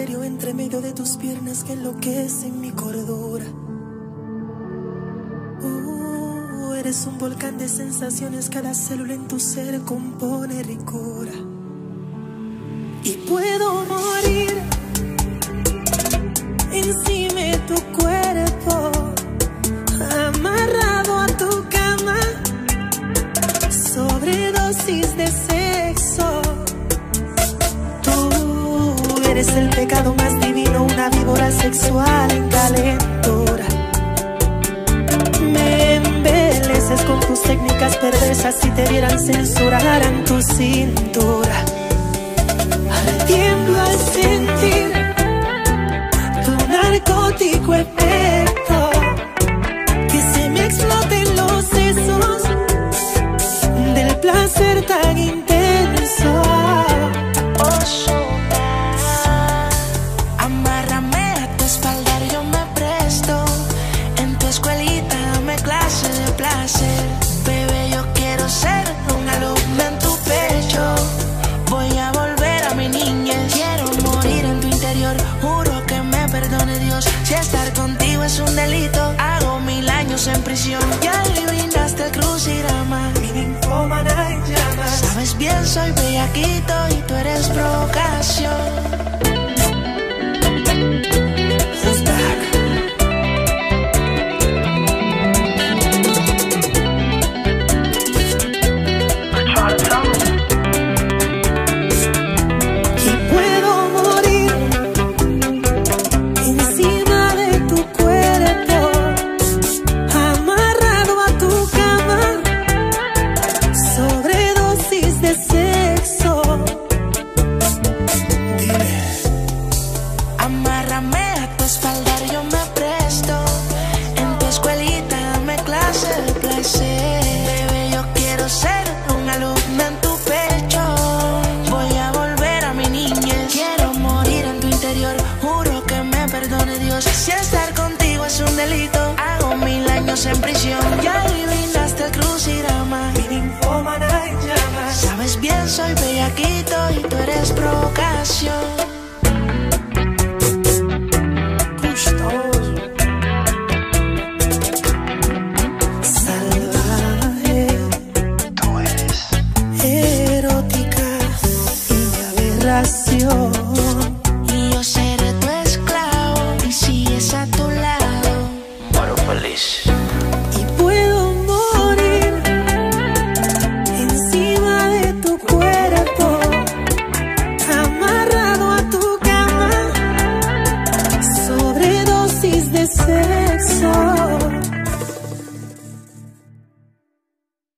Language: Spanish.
entre medio de tus piernas que enloquece mi cordura. Uh, eres un volcán de sensaciones, cada célula en tu ser compone ricura. Y puedo morir eres el pecado más divino, una víbora sexual en calentura. Me embeleces con tus técnicas perversas si te vieran censurar en tu cintura. Al tiemblo al sentir tu narcótico efecto, Dame clase de placer. Bebé, yo quiero ser un alumno en tu pecho. Voy a volver a mi niñez. Quiero morir en tu interior. Juro que me perdone Dios. Si estar contigo es un delito, hago mil años en prisión. Ya le brindaste el crucigrama. Sabes bien, soy bellaquito y tú eres provocación. Amárrame a tu espalda, yo me presto. En tu escuelita dame clase de placer. Bebé, yo quiero ser un alumno en tu pecho. Voy a volver a mi niñez. Quiero morir en tu interior. Juro que me perdone Dios. Si estar contigo es un delito, hago mil años en prisión. Ya adivinaste el llamas. Sabes bien, soy bellaquito y tú eres provocación. perfect so